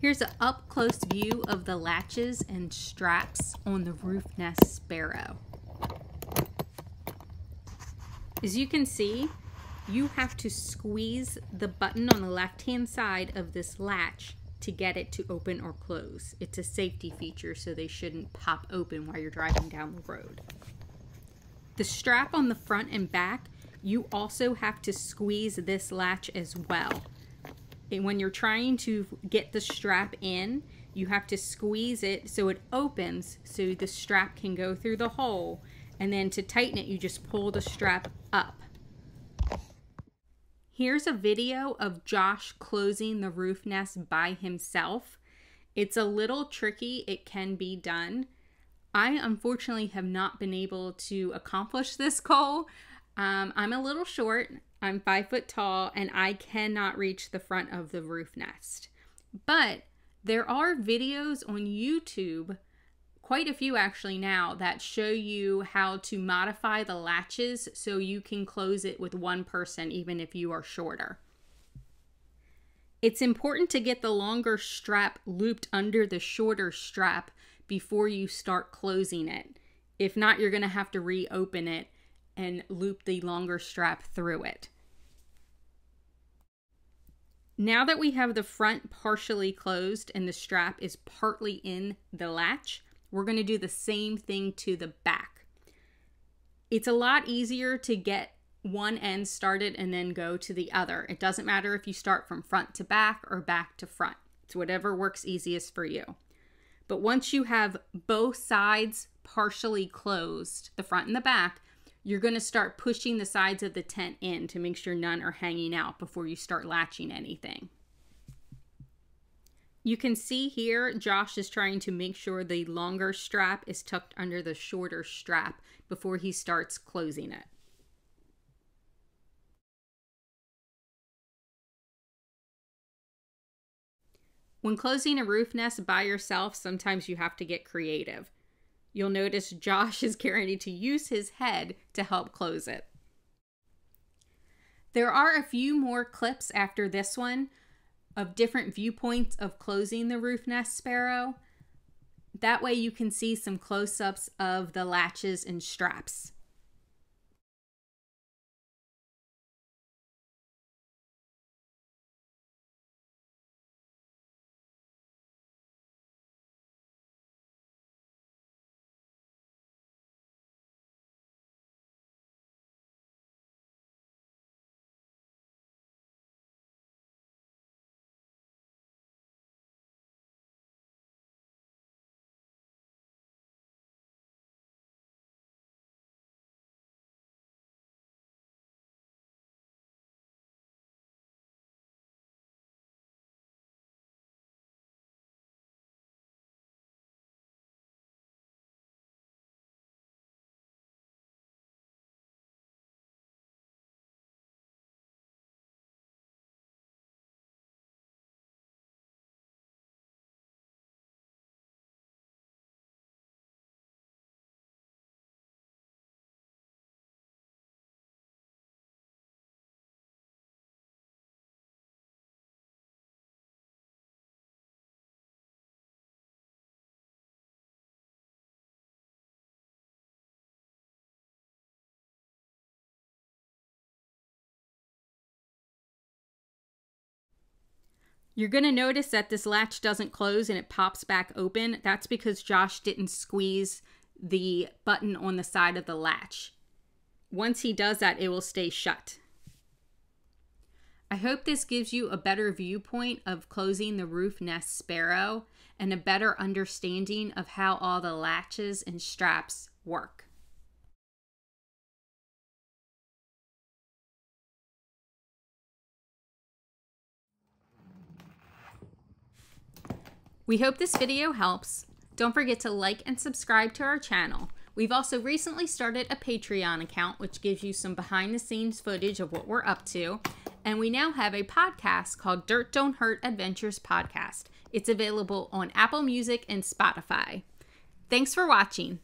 Here's an up close view of the latches and straps on the roof nest sparrow. As you can see, you have to squeeze the button on the left hand side of this latch to get it to open or close. It's a safety feature so they shouldn't pop open while you're driving down the road. The strap on the front and back, you also have to squeeze this latch as well when you're trying to get the strap in, you have to squeeze it so it opens so the strap can go through the hole. And then to tighten it, you just pull the strap up. Here's a video of Josh closing the RoofNest by himself. It's a little tricky, it can be done. I unfortunately have not been able to accomplish this goal. Um, I'm a little short. I'm five foot tall and I cannot reach the front of the RoofNest. But there are videos on YouTube, quite a few actually now, that show you how to modify the latches so you can close it with one person even if you are shorter. It's important to get the longer strap looped under the shorter strap before you start closing it. If not, you're going to have to reopen it and loop the longer strap through it. Now that we have the front partially closed and the strap is partly in the latch, we're going to do the same thing to the back. It's a lot easier to get one end started and then go to the other. It doesn't matter if you start from front to back or back to front. It's whatever works easiest for you. But once you have both sides partially closed, the front and the back, you're going to start pushing the sides of the tent in to make sure none are hanging out before you start latching anything. You can see here, Josh is trying to make sure the longer strap is tucked under the shorter strap before he starts closing it. When closing a RoofNest by yourself, sometimes you have to get creative. You'll notice Josh is getting to use his head to help close it. There are a few more clips after this one of different viewpoints of closing the RoofNest sparrow. That way you can see some close-ups of the latches and straps. You're going to notice that this latch doesn't close and it pops back open. That's because Josh didn't squeeze the button on the side of the latch. Once he does that, it will stay shut. I hope this gives you a better viewpoint of closing the RoofNest sparrow and a better understanding of how all the latches and straps work. We hope this video helps. Don't forget to like and subscribe to our channel. We've also recently started a Patreon account, which gives you some behind the scenes footage of what we're up to. And we now have a podcast called Dirt Don't Hurt Adventures Podcast. It's available on Apple Music and Spotify. Thanks for watching.